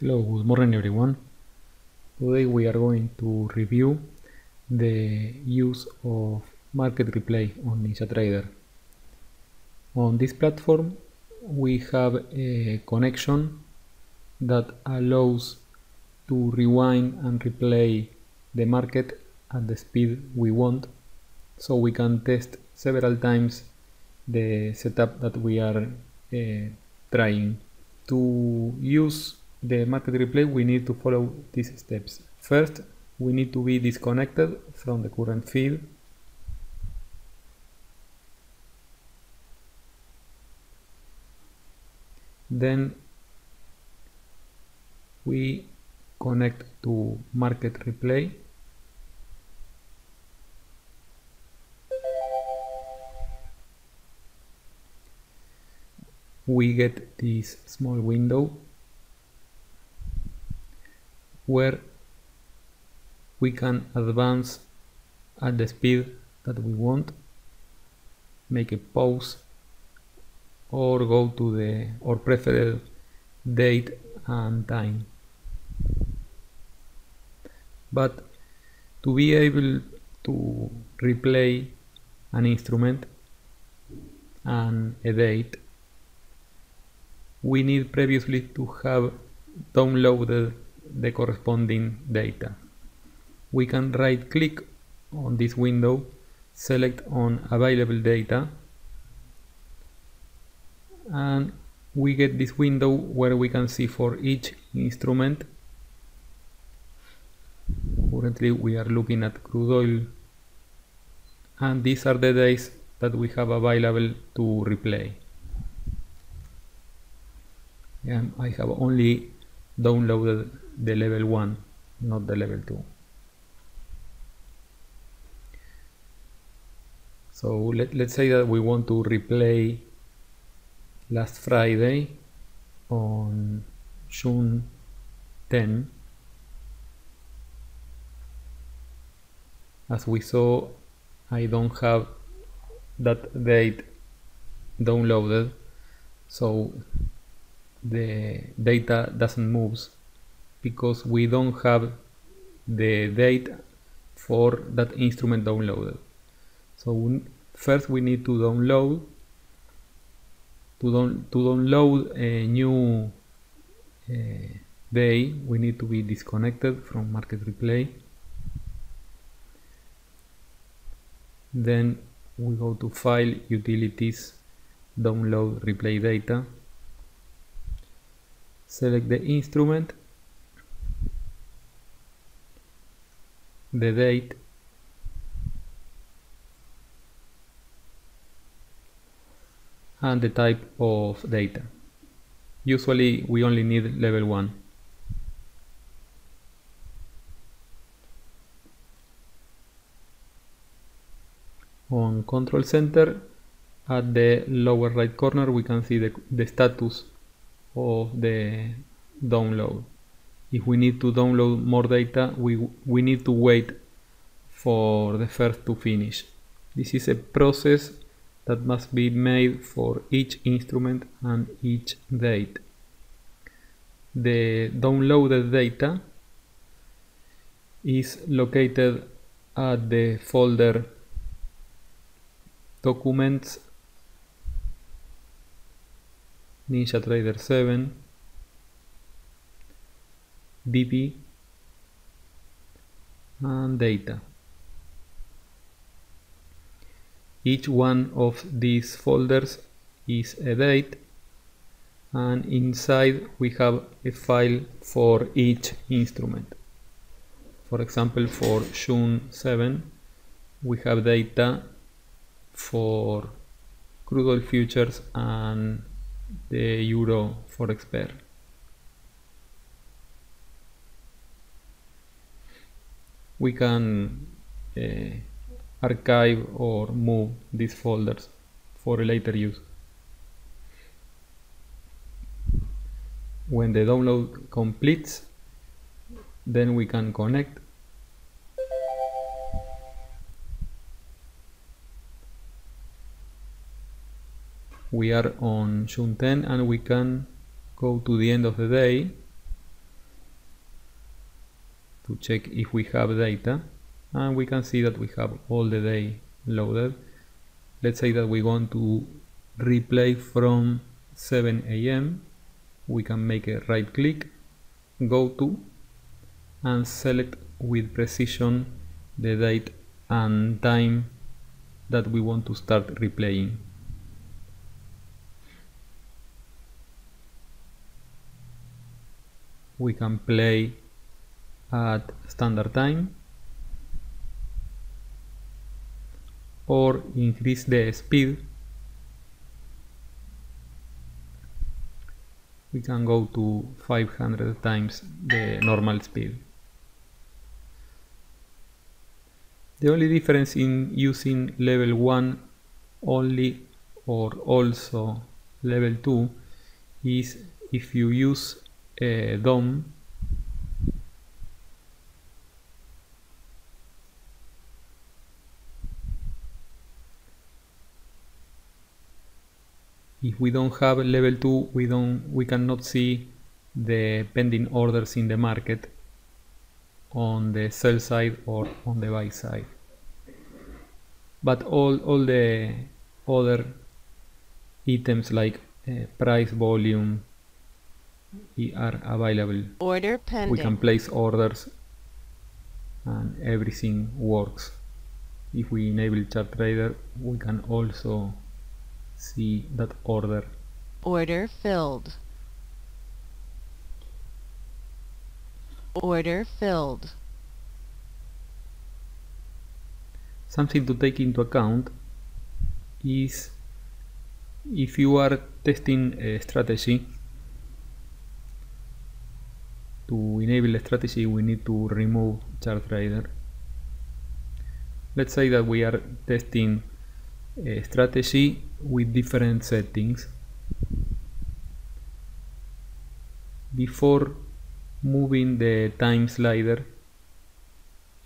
Hello, good morning everyone. Today we are going to review the use of market replay on NinjaTrader. On this platform we have a connection that allows to rewind and replay the market at the speed we want so we can test several times the setup that we are uh, trying. To use the market replay we need to follow these steps. First we need to be disconnected from the current feed. Then we connect to market replay we get this small window where we can advance at the speed that we want make a pause or go to the or preferred date and time. But to be able to replay an instrument and a date we need previously to have downloaded the corresponding data. We can right click on this window, select on available data and we get this window where we can see for each instrument currently we are looking at crude oil and these are the days that we have available to replay and I have only downloaded the level 1 not the level 2 so let, let's say that we want to replay last Friday on June 10 as we saw I don't have that date downloaded. So the data doesn't move because we don't have the date for that instrument downloaded. So first we need to download to, don to download a new uh, day we need to be disconnected from market replay then we go to file utilities download replay data select the instrument the date and the type of data. Usually we only need level 1 on control center at the lower right corner we can see the, the status of the download. If we need to download more data, we, we need to wait for the first to finish. This is a process that must be made for each instrument and each date. The downloaded data is located at the folder documents NinjaTrader 7 BP and data. Each one of these folders is a date and inside we have a file for each instrument. For example for June 7 we have data for crude oil futures and the euro forex pair we can uh, archive or move these folders for later use. When the download completes then we can connect we are on June 10 and we can go to the end of the day to check if we have data. And we can see that we have all the day loaded. Let's say that we want to replay from 7 a.m we can make a right click go to and select with precision the date and time that we want to start replaying we can play at standard time or increase the speed. We can go to 500 times the normal speed. The only difference in using level 1 only or also level 2 is if you use a DOM. If we don't have level 2 we don't we cannot see the pending orders in the market on the sell side or on the buy side. But all all the other items like uh, price volume are available order pending we can place orders and everything works if we enable chart trader we can also see that order. Order filled. Order filled. Something to take into account is if you are testing a strategy to enable a strategy we need to remove chart trader let's say that we are testing a strategy with different settings. Before moving the time slider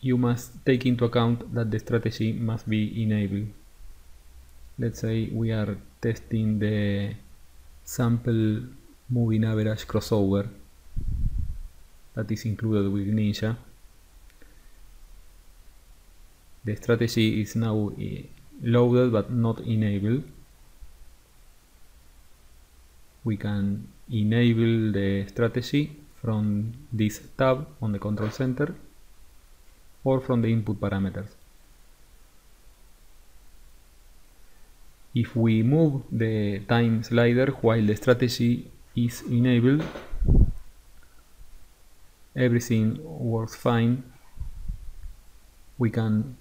you must take into account that the strategy must be enabled. Let's say we are testing the sample moving average crossover that is included with Ninja. The strategy is now eh, loaded but not enabled. We can enable the strategy from this tab on the control center or from the input parameters. If we move the time slider while the strategy is enabled everything works fine. We can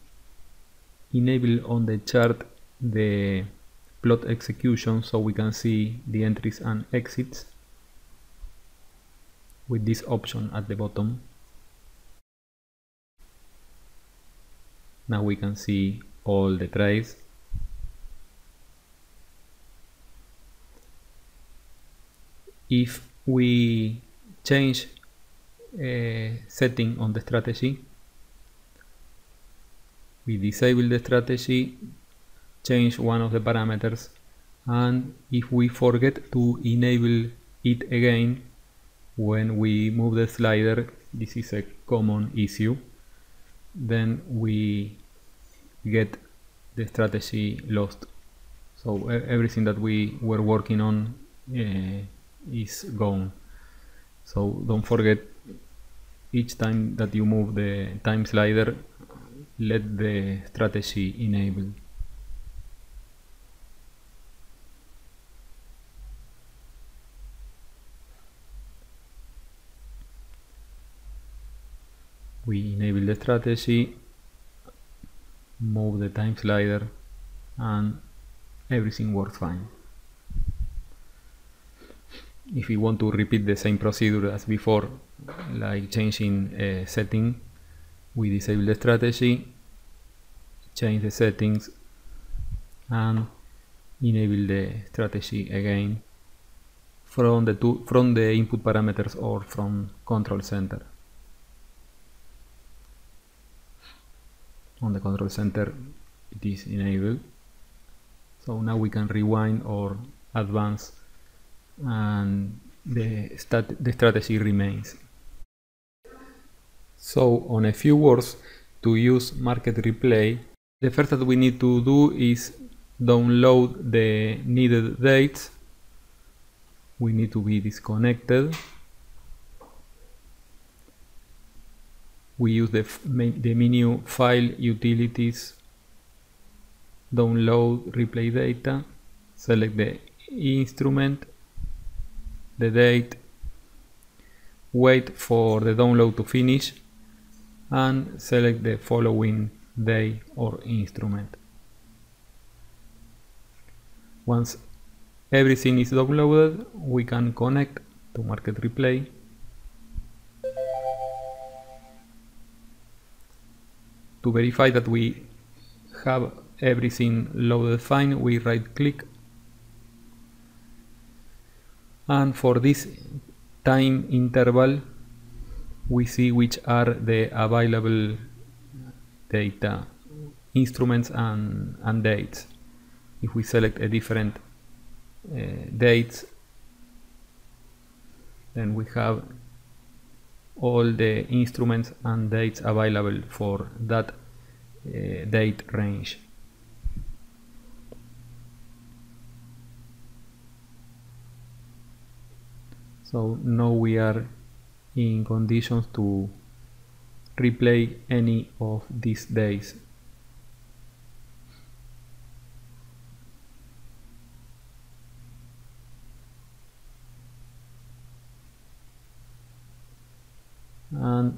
enable on the chart the plot execution so we can see the entries and exits with this option at the bottom. Now we can see all the trades if we change setting on the strategy. We disable the strategy change one of the parameters and if we forget to enable it again when we move the slider this is a common issue then we get the strategy lost. So everything that we were working on uh, is gone so don't forget each time that you move the time slider let the strategy enable. We enable the strategy, move the time slider and everything works fine. If we want to repeat the same procedure as before, like changing uh, a setting, we disable the strategy change the settings and enable the strategy again from the two, from the input parameters or from control center. On the control center it is enabled. So now we can rewind or advance and the, stat the strategy remains So on a few words, to use Market Replay, the first that we need to do is download the needed dates. We need to be disconnected. We use the, the menu File Utilities, Download Replay Data, select the instrument, the date, wait for the download to finish and select the following day or instrument. Once everything is downloaded, we can connect to Market Replay. To verify that we have everything loaded fine, we right click and for this time interval we see which are the available data instruments and, and dates. If we select a different uh, dates then we have all the instruments and dates available for that uh, date range so now we are in conditions to replay any of these days. And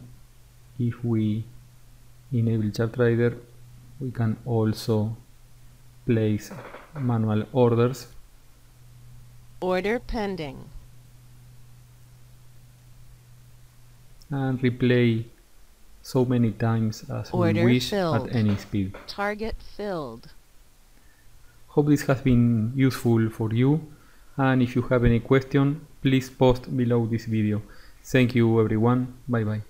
if we enable Chart Trader, we can also place manual orders. Order pending. And replay so many times as Order we wish filled. at any speed. Target filled. Hope this has been useful for you and if you have any question please post below this video. Thank you everyone, bye bye.